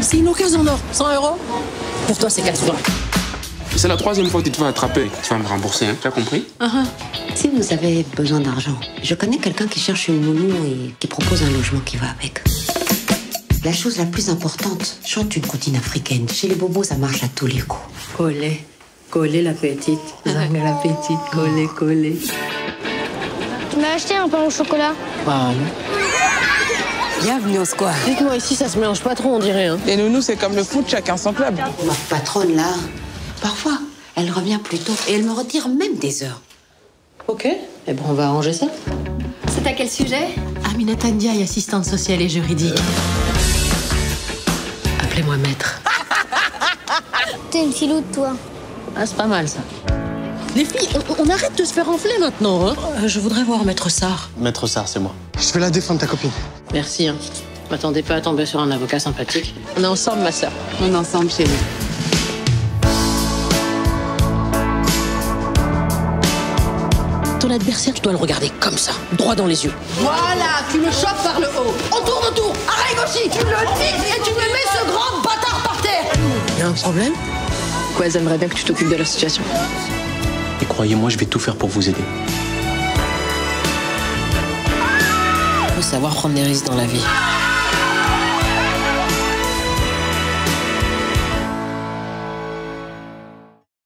C'est une occasion d'or. 100 euros Pour toi, c'est 80. C'est la troisième fois que tu te fais attraper. Tu vas me rembourser, hein, tu as compris? Si vous avez besoin d'argent, je connais quelqu'un qui cherche une nounou et qui propose un logement qui va avec. La chose la plus importante, chante une comptine africaine. Chez les bobos, ça marche à tous les coups. Collez. Collez la petite. Zang la petite. Collez, collez. Tu m'as acheté un pain au chocolat? Voilà. Bienvenue au square. Dites-moi, ici, ça se mélange pas trop, on dirait. Hein. Les nounous, c'est comme le foot, chacun son club. Ma patronne, là, parfois, elle revient plus tôt et elle me retire même des heures. Ok. Eh ben, on va arranger ça. C'est à quel sujet? Aminata Ndiaye, assistante sociale et juridique. Appelez-moi maître. T'es une filoute, toi. Ah, c'est pas mal, ça. Les filles, on, on arrête de se faire enfler maintenant, hein Euh, Je voudrais voir Maître Sarr. Maître Sarr, c'est moi. Je vais la défendre, ta copine. Merci, hein. M'attendez pas à tomber sur un avocat sympathique. On est ensemble, ma sœur. On est ensemble chez nous. Ton adversaire, tu dois le regarder comme ça, droit dans les yeux. Voilà, tu le chopes par le haut. On tourne autour, arrive aussi, tu le niques et tu me mets ce grand bâtard par terre. Y a un problème? Ouais, elles aimeraient bien que tu t'occupes de la situation? Et croyez-moi, je vais tout faire pour vous aider. Savoir prendre des risques dans la vie.